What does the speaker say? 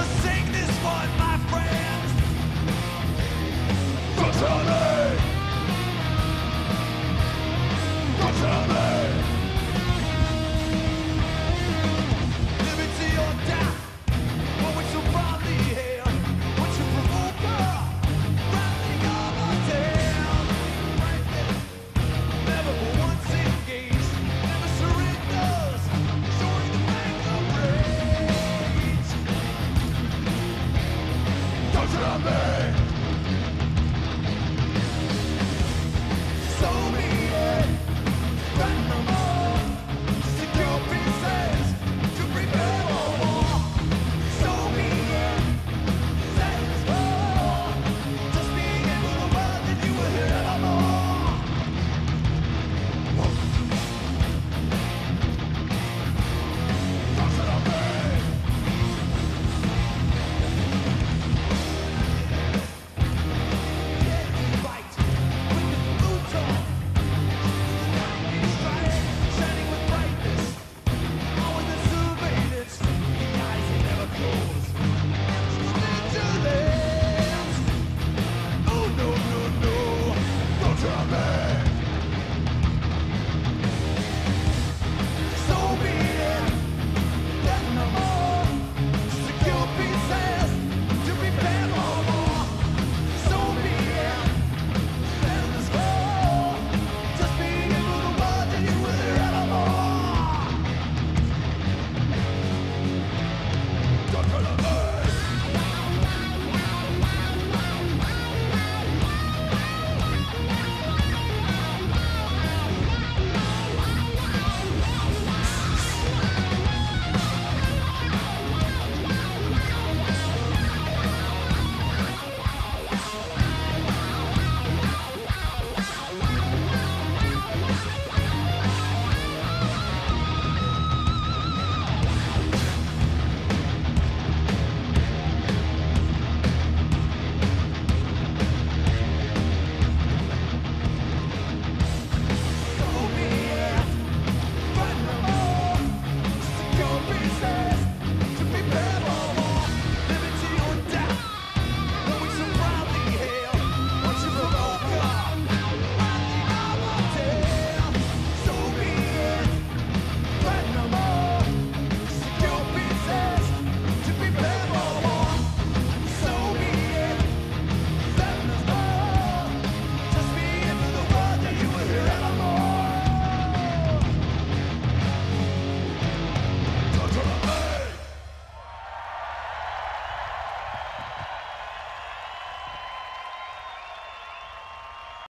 forsake this one.